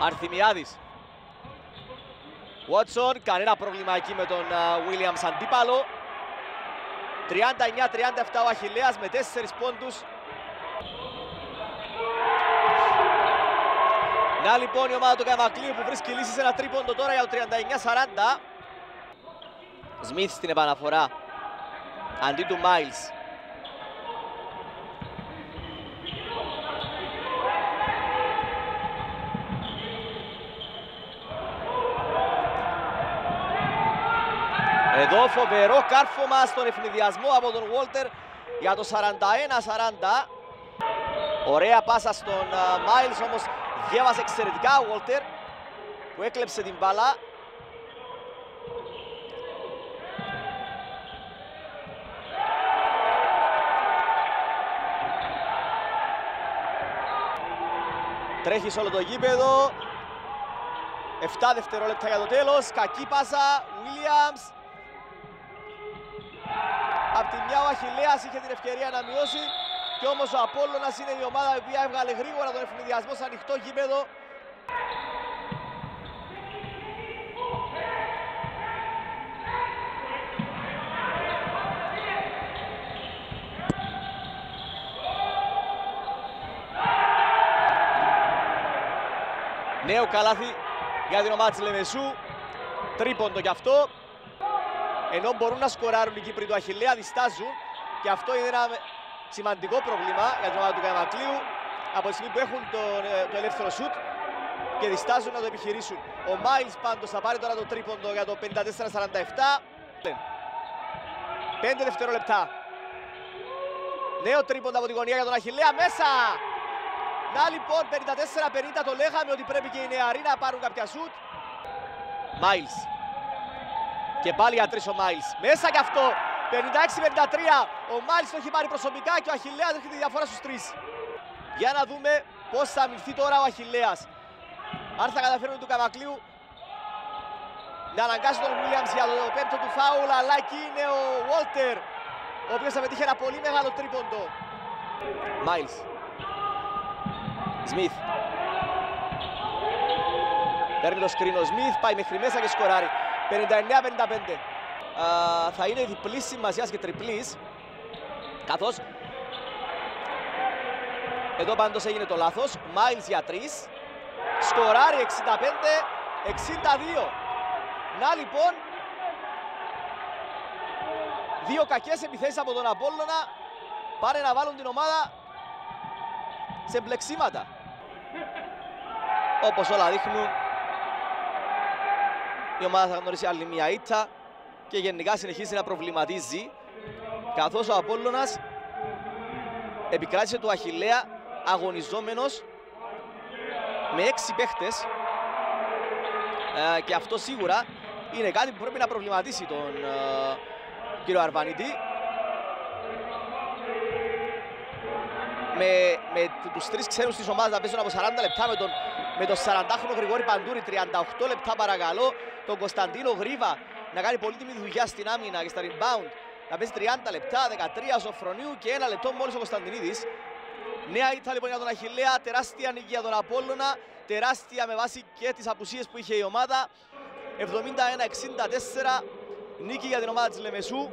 Αρθιμιάδης. Watson, κανένα πρόβλημα εκεί με τον Williams αντίπαλο. 39-37 ο Αχιλέας με 4 πόντους. Να λοιπόν η ομάδα του Καμακλείου που βρίσκει λύση σε ένα τρίποντο τώρα για το 39-40. Σμιθ στην επαναφορά αντί του Μάιλς. Εδώ φοβερό κάρφωμα στον ευνηδιασμό από τον Βόλτερ για το 41-40. Ωραία πάσα στον Μάιλς όμως διέβασε εξαιρετικά ο Βόλτερ που έκλεψε την μπάλα. Τρέχει σε όλο το γήπεδο. 7 δευτερόλεπτα για το τέλος. Κακή πάσα. Williams Απ' τη μια ο Αχιλέας είχε την ευκαιρία να μειώσει και όμως ο Απόλλωνας είναι η ομάδα η οποία έβγαλε γρήγορα τον ευνηδιασμό σε ανοιχτό γήπεδο. Νέο καλάθι για την ομάδα της Λεμεσού. Τρίποντο κι αυτό ενώ μπορούν να σκοράρουν οι Κύπροι του Αχιλέα, διστάζουν και αυτό είναι ένα σημαντικό πρόβλημα για την ομάδα του Καμακλείου από τη στιγμή που έχουν το, ε, το ελεύθερο σουτ και διστάζουν να το επιχειρήσουν. Ο Μάιλς πάντως θα πάρει τώρα το τρίποντο για το 54-47. 5 δευτερόλεπτα. Νέο τρίποντο από την γωνία για τον Αχιλέα μέσα. Να λοιπόν 54-50 το λέγαμε ότι πρέπει και οι νεαροί να πάρουν κάποια σουτ. Μάιλς και πάλι για τρεις ο Μάιλς. Μέσα κι αυτό. 56-53. Ο Μάιλς το έχει πάρει προσωπικά και ο Αχιλέας έχει τη διαφορά στους τρεις. Για να δούμε πώς θα αμυνθεί τώρα ο Αχιλέας. Αν θα καταφέρουν του Καμακλείου να αναγκάσει τον Williams για το πέμπτο του φάουλ, αλλά εκεί είναι ο Walter, ο οποίος θα πετύχει ένα πολύ μεγάλο τρίποντο. Μάιλς. Σμιθ. Παίρνει το σκρίνο Σμιθ, πάει μέχρι μέσα και σκοράρει. 59-55. Θα είναι διπλής σημασίας και τριπλής. Καθώς εδώ πάντως έγινε το λάθος. Μάιλς για 3. Σκοράρει 65-62. Να λοιπόν. Δύο κακές επιθέσεις από τον Απόλλωνα. Πάρε να βάλουν την ομάδα σε μπλεξίματα. Όπως όλα δείχνουν η ομάδα θα γνωρίσει άλλη μια ήττα και γενικά συνεχίζει να προβληματίζει καθώς ο Απόλλωνας επικράτησε του Αχιλέα αγωνιζόμενος με έξι παίχτες. Ε, και αυτό σίγουρα είναι κάτι που πρέπει να προβληματίσει τον ε, κύριο Αρβανίτη. Με, με τους τρεις ξένους της ομάδας να παίζουν από 40 λεπτά με τον, με τον 40χρονο Γρηγόρη Παντούρη 38 λεπτά παρακαλώ τον Κωνσταντίνο Γρίβα να κάνει πολύτιμη δουλειά στην άμυνα και στα rebound να παίζει 30 λεπτά, 13 Σοφρονίου και ένα λεπτό μόλις ο Κωνσταντινίδης. Νέα ήττα λοιπόν για τον Αχιλέα, τεράστια νίκη για τον Απόλλωνα, τεράστια με βάση και τις απουσίες που είχε η ομάδα. 71-64 νίκη για την ομάδα της Λεμεσού